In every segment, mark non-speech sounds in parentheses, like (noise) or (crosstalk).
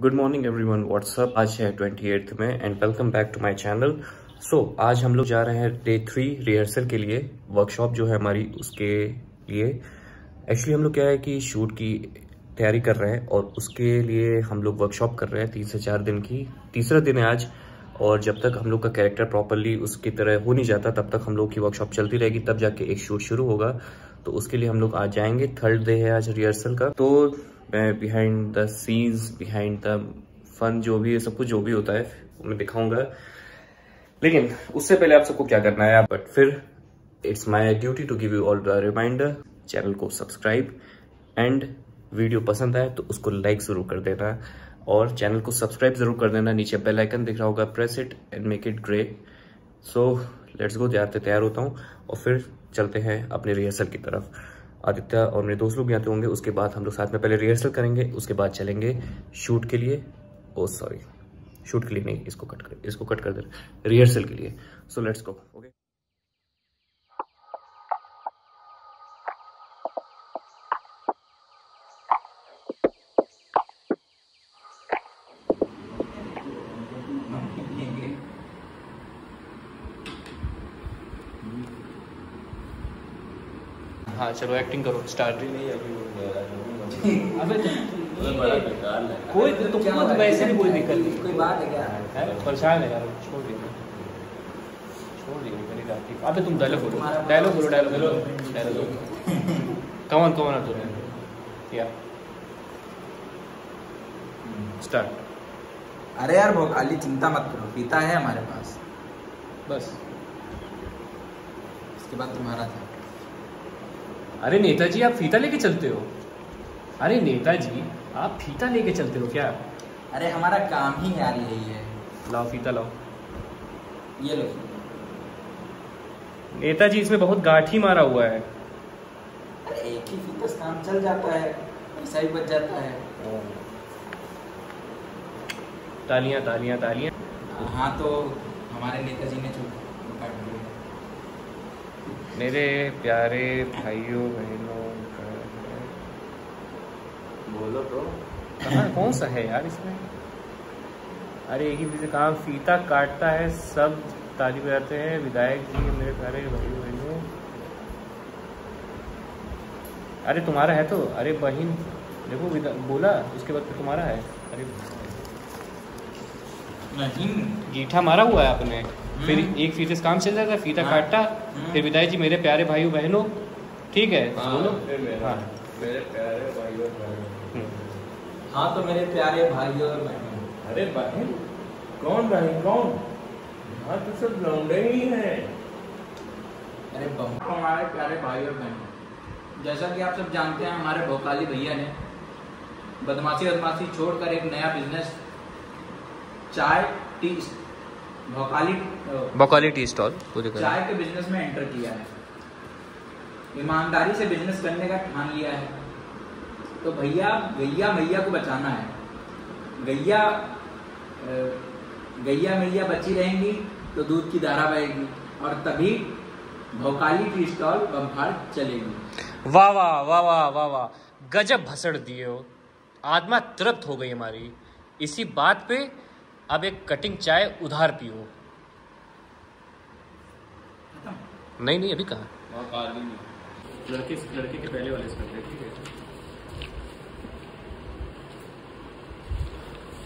Good morning everyone what's up आज है twenty eighth May and welcome back to my channel so आज हम लोग जा रहे हैं डे थ्री रिहर्सल के लिए वर्कशॉप जो है हमारी उसके लिए. एक्चुअली हम लोग क्या है कि शूट की तैयारी कर रहे हैं, और उसके लिए हम लोग वर्कशॉप कर रहे हैं तीन से चार दिन की. तीसरा दिन है आज, और जब तक हम लोग का कैरेक्टर प्रॉपरली उसकी तरह हो नहीं जाता, तब तक हम लोग की वर्कशॉप चलती रहेगी, तब जाके एक शूट शुरू होगा. तो उसके लिए हम लोग आज जाएँगे. थर्ड डे है आज रिहर्सल का. तो behind the scenes behind the fun जो भी है, सब कुछ जो भी होता है, मैं दिखाऊँगा। लेकिन उससे पहले आप सबको क्या करना है बट फिर it's my duty to give you all the reminder channel को सब्सक्राइब एंड वीडियो पसंद आए तो उसको लाइक ज़रूर कर देना। और चैनल को सब्सक्राइब ज़रूर कर देना। नीचे बेल आइकन दिख रहा होगा press it and make it grey so let's go तैयार तैयार होता हूँ। और फिर चलते हैं अपने रिहर्सल की तरफ़। आदित्य और मेरे दोस्त लोग भी आते होंगे। उसके बाद हम लोग साथ में पहले रिहर्सल करेंगे, उसके बाद चलेंगे शूट के लिए। ओ सॉरी शूट के लिए नहीं, इसको कट कर, इसको कट कर दे रिहर्सल के लिए। सो लेट्स गो ओके हाँ चलो एक्टिंग करो स्टार्ट (laughs) अबे कोई तो तुमको तो वैसे भी कोई दिक्कत नहीं। कोई बात है क्या? है? परेशान है यार छोड़ दीजिए छोड़ दीजिए मेरी रात अबे तुम डायलॉग बोलो। डायलॉग बोलो डायलॉग डायलॉग कौन कौन है तुम्हें या स्टार्ट अरे यार भोकाली चिंता मत करो। पिता है हमारे पास। बस। इसके बाद तुम्हारा था। अरे नेताजी आप फीता लेके चलते हो? अरे नेताजी आप फीता लेके चलते हो क्या? अरे हमारा काम ही यार यही है। लाओ फीता लाओ। ये लो। नेताजी इसमें बहुत गाठी मारा हुआ है। अरे एक ही फीता से काम चल जाता है पैसा भी बच जाता है। तालियाँ तालियाँ तालियाँ। हाँ तो हमारे नेताजी ने जो मेरे प्यारे भाइयों बहनों का बोलो तो। कहाँ कौन सा है यार इसमें? अरे एक ही चीज़ कहा फीता काटता है सब ताली बजाते हैं। विधायक जी मेरे प्यारे भाइयों बहनों। अरे तुम्हारा है तो? अरे बहन देखो बोला उसके बाद फिर तुम्हारा है। अरे नहीं। गीठा मारा हुआ है आपने। फिर एक फीते से काम चल जाता है फीता हाँ। काटता। हम्म। फिर विदाई जी मेरे प्यारे भाई बहनों ठीक है? बोलो। हाँ। मेरे प्यारे भाइयों बहनों। हम्म। हाँ तो मेरे प्यारे भाइयों और बहनों। अरे बहन कौन बहन कौन? हाँ तो सब लौंडे ही हैं। अरे बहुत हमारे प्यारे भाई और बहनों जैसा कि आप सब जानते हैं हमारे भोकाली भैया ने बदमाशी बदमाशी छोड़कर एक नया बिज़नेस चाय टी भोकाली बकौली टी स्टॉल चाय के बिज़नेस में एंटर किया है। ईमानदारी से बिज़नेस करने का ठान लिया है। तो भैया गैया मैया को बचाना है। गैया गैया मैया बची रहेंगी तो दूध की धारा बहेगी और तभी भोकाली टी स्टॉल बम्फार चलेगी। वाह वाह वाह वाह वाह वाह। गजब भसड़ दिए हो। आत्मा तृप्त हो गई हमारी। इसी बात पे अब एक कटिंग चाय उधार पियो। नहीं नहीं अभी कहा? वहाँ काली में लड़के लड़के के पहले वाले ठीक है।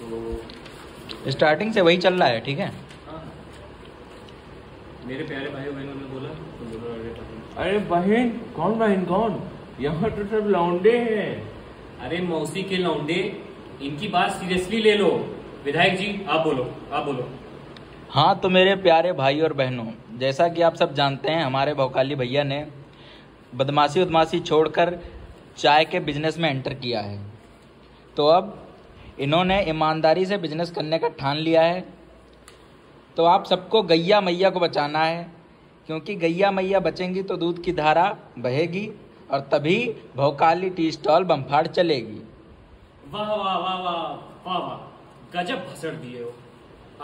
तो स्टार्टिंग से वही चल रहा है ठीक है? हाँ। मेरे प्यारे भाई बहनों ने बोला तो बोलो अरे बहन कौन बहन कौन? यहाँ तो सब लौंडे हैं। अरे मौसी के लौंडे इनकी बात सीरियसली ले लो। विधायक जी आप बोलो आप बोलो। हाँ तो मेरे प्यारे भाई और बहनों जैसा कि आप सब जानते हैं हमारे भोकाली भैया ने बदमाशी उदमाशी छोड़कर चाय के बिज़नेस में एंटर किया है। तो अब इन्होंने ईमानदारी से बिज़नेस करने का ठान लिया है। तो आप सबको गैया मैया को बचाना है क्योंकि गैया मैया बचेंगी तो दूध की धारा बहेगी और तभी भोकाली टी स्टॉल बम्फाड़ चलेगी। वाह वाह वाह वाह वाह वाह। गजब भसड़ दिए हो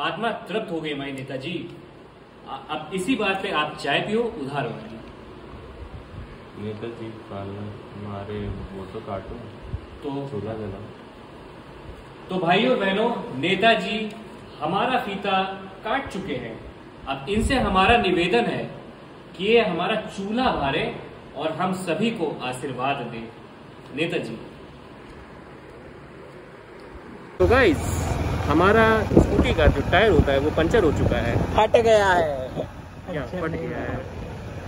आत्मा तृप्त हो गई हमारी नेताजी। अब इसी बात पे आप चाय पियो उधार हो गई नेताजी हमारे वो तो काटो तो चूल्हा जलाओ तो भाइयों बहनों नेताजी हमारा फीता काट चुके हैं। अब इनसे हमारा निवेदन है कि ये हमारा चूल्हा भारे और हम सभी को आशीर्वाद दे। नेताजी। तो गाइस हमारा स्कूटी का जो टायर होता है वो पंचर हो चुका है। फट गया है। या फट गया है।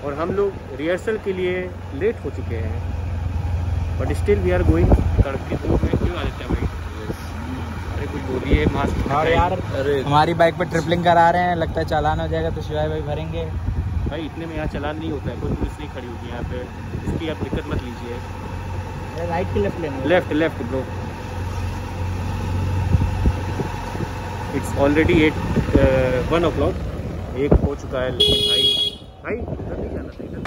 और हम लोग रिहर्सल के लिए लेट हो चुके हैं। But still we are going सड़क धूप में क्यों आदित्य भाई? अरे कुछ बोलिए मास्क और यार हमारी बाइक पर ट्रिपलिंग करा रहे हैं लगता है चालान हो जाएगा तो शिवाय भाई भरेंगे। भाई इतने में यहाँ चालान नहीं होता है कोई पुलिस नहीं खड़ी होगी यहाँ पे। इसकी आप दिक्कत मत लीजिए। राइट की left left left bro it's already at one o'clock एक हो चुका है लेकिन भाई भाई, इधर नहीं जाना था इधर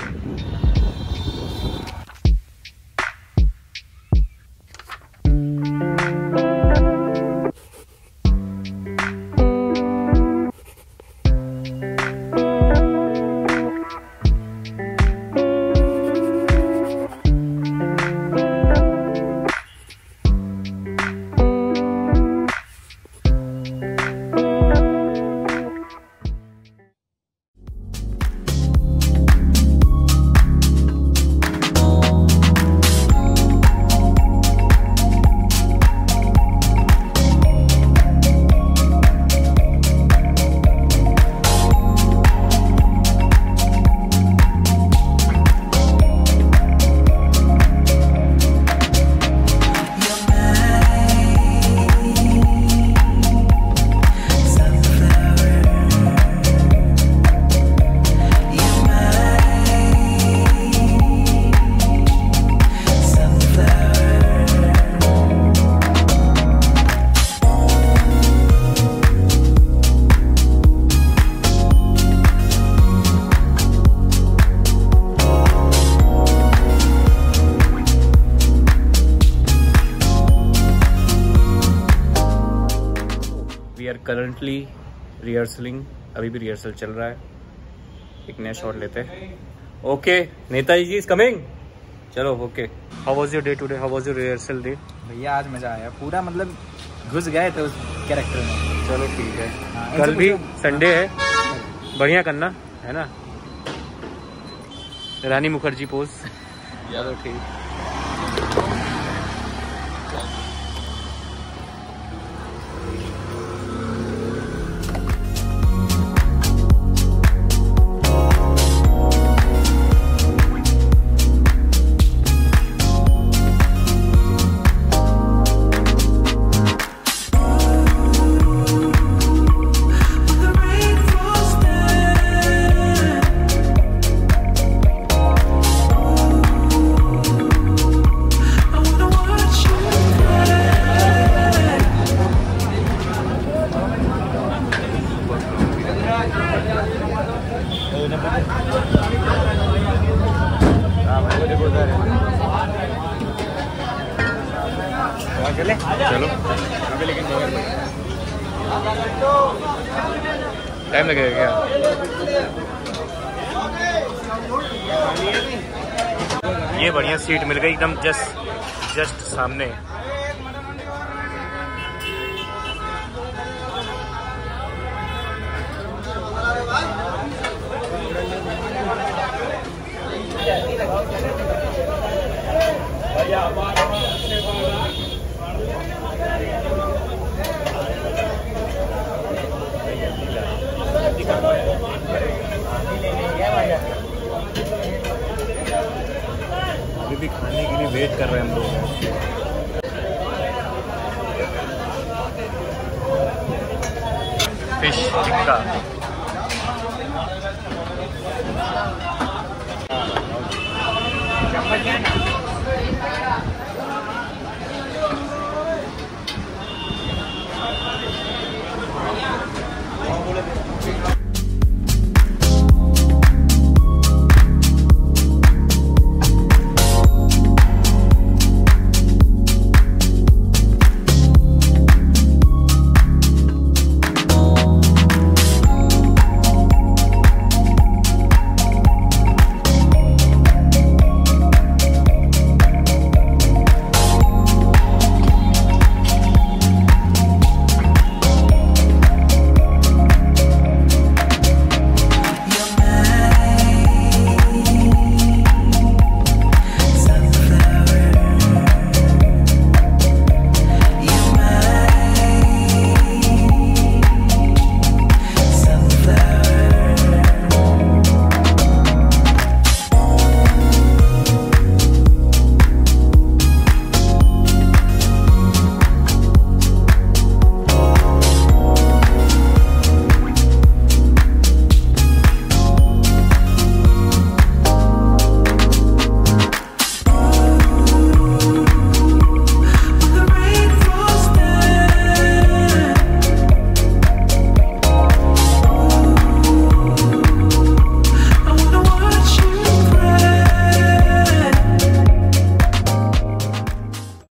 करंटली रिहर्सलिंग अभी भी रिहर्सल चल रहा है। एक नया शॉट लेते हैं। Okay Netaji ji is coming चलो okay how was your day today how was your rehearsal day भैया आज मज़ा आया। पूरा मतलब घुस गए थे उस कैरेक्टर में। चलो ठीक है। हाँ, कल भी संडे है। बढ़िया करना है ना? रानी मुखर्जी पोज चलो ठीक। लगेगा ये बढ़िया सीट मिल गई एकदम जस्ट जस्ट सामने। fish tikka. Jambajana.